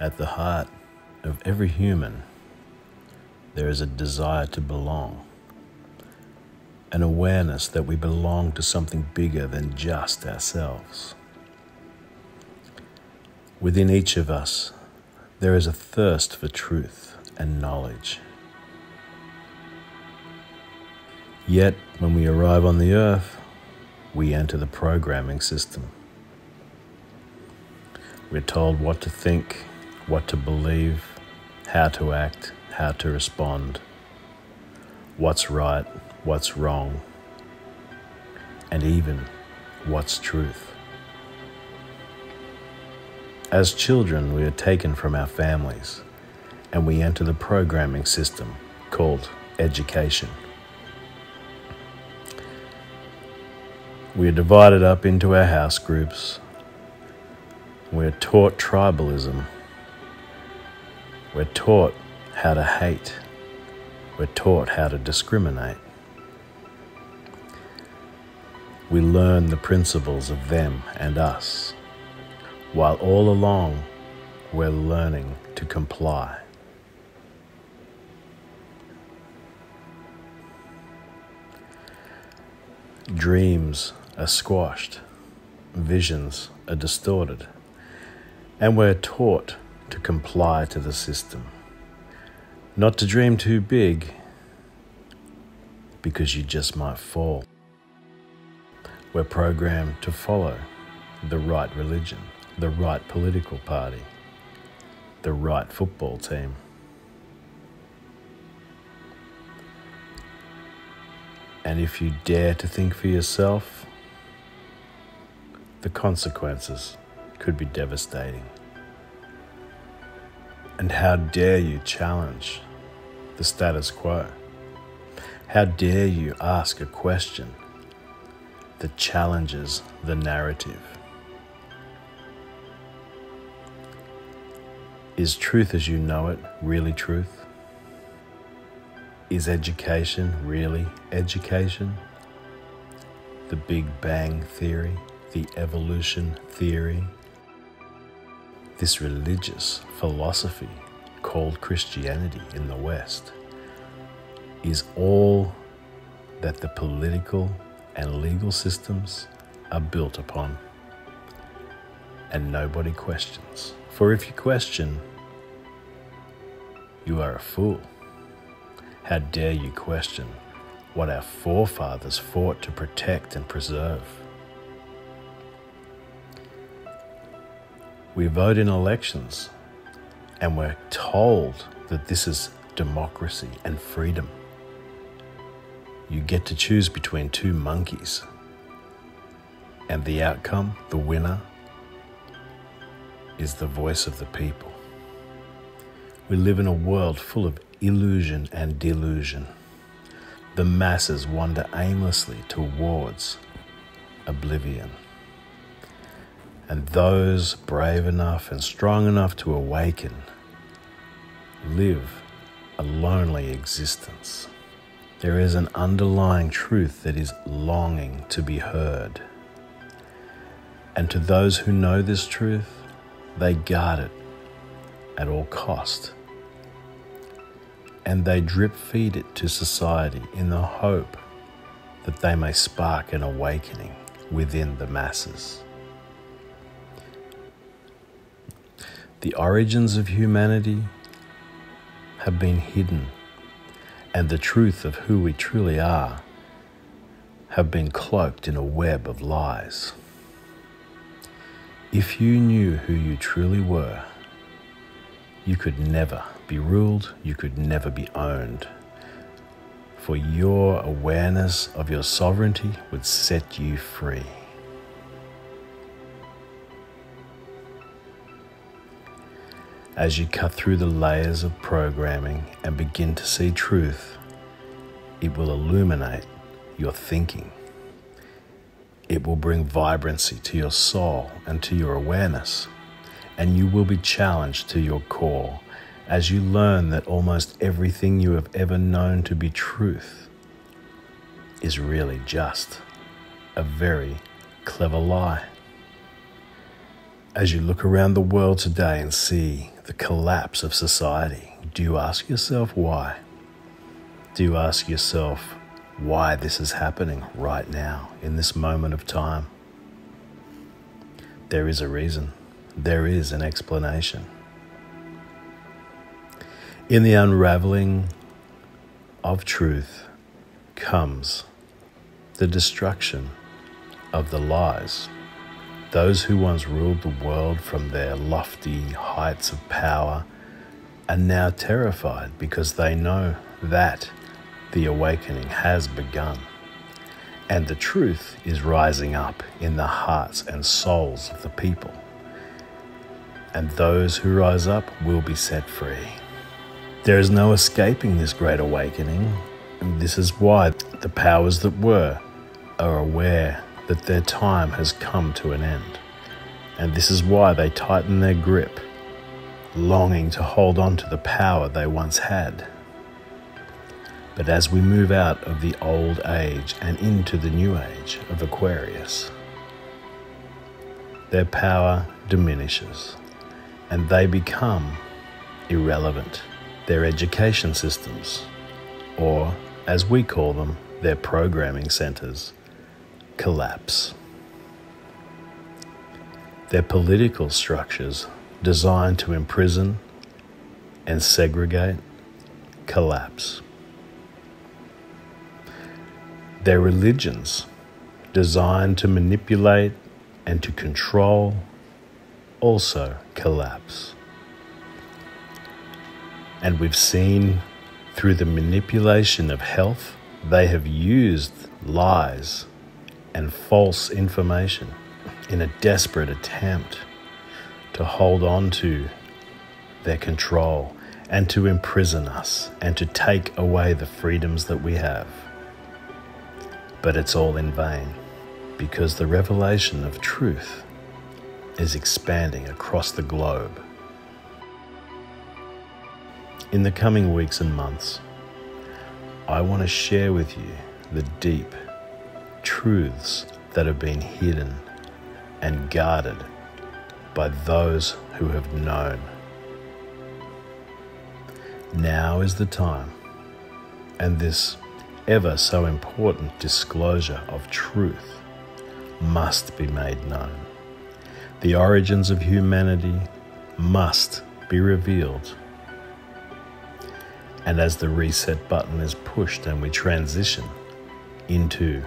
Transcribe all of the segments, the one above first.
At the heart of every human, there is a desire to belong, an awareness that we belong to something bigger than just ourselves. Within each of us, there is a thirst for truth and knowledge. Yet, when we arrive on the earth, we enter the programming system. We're told what to think, what to believe, how to act, how to respond, what's right, what's wrong, and even what's truth. As children, we are taken from our families and we enter the programming system called education. We are divided up into our house groups. We are taught tribalism. We're taught how to hate. We're taught how to discriminate. We learn the principles of them and us, while all along we're learning to comply. Dreams are squashed, visions are distorted, and we're taught to comply to the system. Not to dream too big, because you just might fall. We're programmed to follow the right religion, the right political party, the right football team. And if you dare to think for yourself, the consequences could be devastating. And how dare you challenge the status quo? How dare you ask a question that challenges the narrative? Is truth as you know it really truth? Is education really education? The Big Bang Theory, the evolution theory, this religious philosophy called Christianity in the West is all that the political and legal systems are built upon. And nobody questions. For if you question, you are a fool. How dare you question what our forefathers fought to protect and preserve? We vote in elections and we're told that this is democracy and freedom. You get to choose between two monkeys, and the outcome, the winner, is the voice of the people. We live in a world full of illusion and delusion. The masses wander aimlessly towards oblivion. And those brave enough and strong enough to awaken live a lonely existence. There is an underlying truth that is longing to be heard. And to those who know this truth, they guard it at all cost. And they drip feed it to society in the hope that they may spark an awakening within the masses. The origins of humanity have been hidden, and the truth of who we truly are have been cloaked in a web of lies. If you knew who you truly were, you could never be ruled, you could never be owned. For your awareness of your sovereignty would set you free. As you cut through the layers of programming and begin to see truth, it will illuminate your thinking. It will bring vibrancy to your soul and to your awareness, and you will be challenged to your core as you learn that almost everything you have ever known to be truth is really just a very clever lie. As you look around the world today and see the collapse of society, do you ask yourself why? Do you ask yourself why this is happening right now, in this moment of time? There is a reason, there is an explanation. In the unraveling of truth comes the destruction of the lies. Those who once ruled the world from their lofty heights of power are now terrified because they know that the awakening has begun and the truth is rising up in the hearts and souls of the people. And those who rise up will be set free. There is no escaping this great awakening, and this is why the powers that were are aware that their time has come to an end. And this is why they tighten their grip, longing to hold on to the power they once had. But as we move out of the old age and into the new age of Aquarius, their power diminishes and they become irrelevant. Their education systems, or as we call them, their programming centers, collapse. Their political structures, designed to imprison and segregate, collapse. Their religions, designed to manipulate and to control, also collapse. And we've seen through the manipulation of health, they have used lies and false information in a desperate attempt to hold on to their control and to imprison us and to take away the freedoms that we have. But it's all in vain because the revelation of truth is expanding across the globe. In the coming weeks and months, I want to share with you the deep truths that have been hidden and guarded by those who have known. Now is the time, and this ever so important disclosure of truth must be made known. The origins of humanity must be revealed. And as the reset button is pushed and we transition into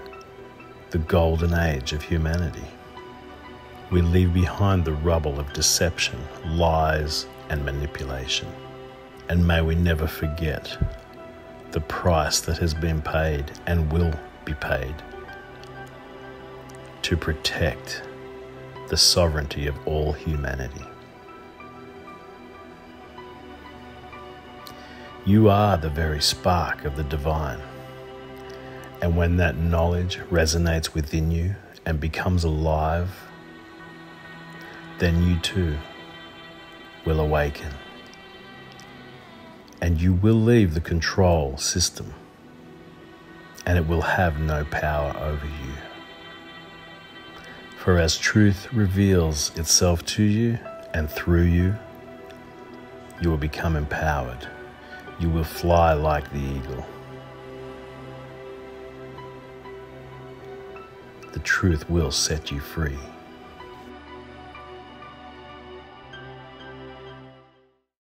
the golden age of humanity, we leave behind the rubble of deception, lies, and manipulation. And may we never forget the price that has been paid and will be paid to protect the sovereignty of all humanity. You are the very spark of the divine. And when that knowledge resonates within you and becomes alive, then you too will awaken. And you will leave the control system, and it will have no power over you. For as truth reveals itself to you and through you, you will become empowered. You will fly like the eagle. The truth will set you free.